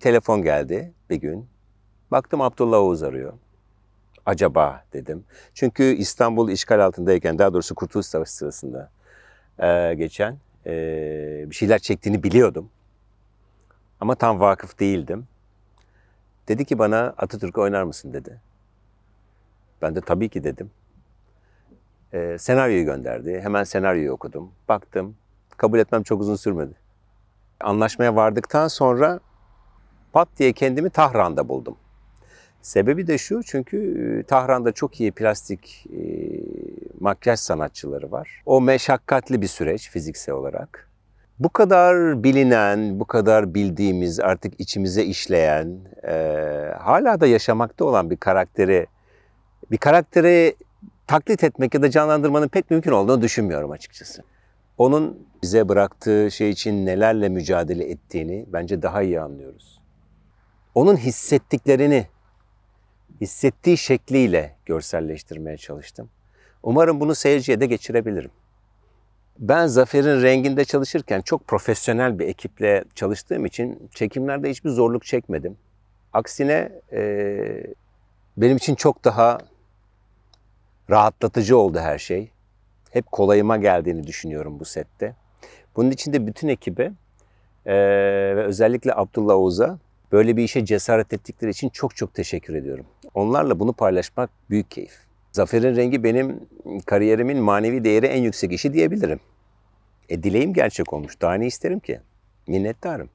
Bir telefon geldi bir gün. Baktım Abdullah Oğuz arıyor. Acaba dedim. Çünkü İstanbul işgal altındayken daha doğrusu Kurtuluş Savaşı sırasında eee, geçen eee, bir şeyler çektiğini biliyordum. Ama tam vakıf değildim. Dedi ki bana Atatürk oynar mısın dedi. Ben de tabii ki dedim. Eee, senaryoyu gönderdi. Hemen senaryoyu okudum. Baktım. Kabul etmem çok uzun sürmedi. Anlaşmaya vardıktan sonra pat diye kendimi Tahran'da buldum. Sebebi de şu çünkü e, Tahran'da çok iyi plastik e, makyaj sanatçıları var. O meşakkatli bir süreç fiziksel olarak. Bu kadar bilinen, bu kadar bildiğimiz, artık içimize işleyen, e, hala da yaşamakta olan bir karakteri, bir karakteri taklit etmek ya da canlandırmanın pek mümkün olduğunu düşünmüyorum açıkçası. Onun bize bıraktığı şey için nelerle mücadele ettiğini bence daha iyi anlıyoruz. Onun hissettiklerini hissettiği şekliyle görselleştirmeye çalıştım. Umarım bunu seyirciye de geçirebilirim. Ben Zafer'in renginde çalışırken çok profesyonel bir ekiple çalıştığım için çekimlerde hiçbir zorluk çekmedim. Aksine eee, benim için çok daha rahatlatıcı oldu her şey. Hep kolayıma geldiğini düşünüyorum bu sette. Bunun için de bütün ekibe eee, ve özellikle Abdullah Oğuz'a böyle bir işe cesaret ettikleri için çok çok teşekkür ediyorum. Onlarla bunu paylaşmak büyük keyif. Zafer'in rengi benim kariyerimin manevi değeri en yüksek işi diyebilirim. E dileğim gerçek olmuş. Daha ne isterim ki? Minnettarım.